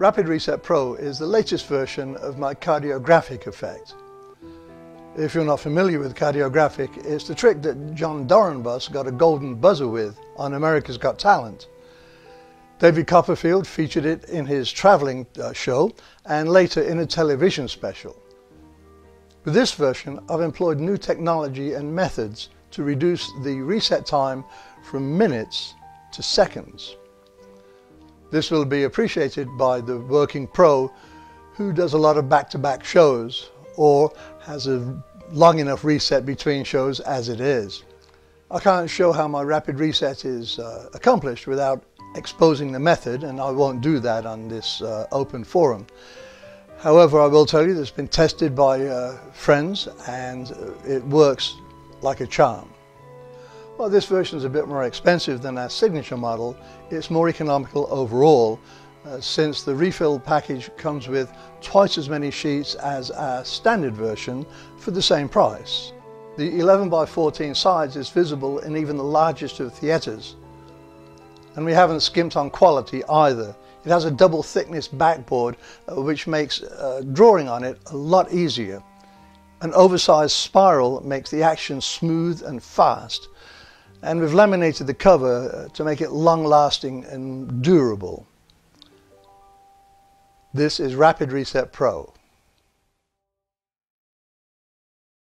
Rapid Reset Pro is the latest version of my cardiographic effect. If you're not familiar with cardiographic, it's the trick that Jon Dorenbos got a golden buzzer with on America's Got Talent. David Copperfield featured it in his traveling uh, show and later in a television special. With this version, I've employed new technology and methods to reduce the reset time from minutes to seconds. This will be appreciated by the working pro who does a lot of back-to-back -back shows or has a long enough reset between shows as it is. I can't show how my rapid reset is uh, accomplished without exposing the method and I won't do that on this uh, open forum. However, I will tell you that it's been tested by uh, friends and it works like a charm. While this version is a bit more expensive than our signature model, it's more economical overall uh, since the refill package comes with twice as many sheets as our standard version for the same price. The 11 by 14 size is visible in even the largest of theatres. And we haven't skimped on quality either. It has a double thickness backboard uh, which makes uh, drawing on it a lot easier. An oversized spiral makes the action smooth and fast and we've laminated the cover uh, to make it long lasting and durable. This is Rapid Reset Pro.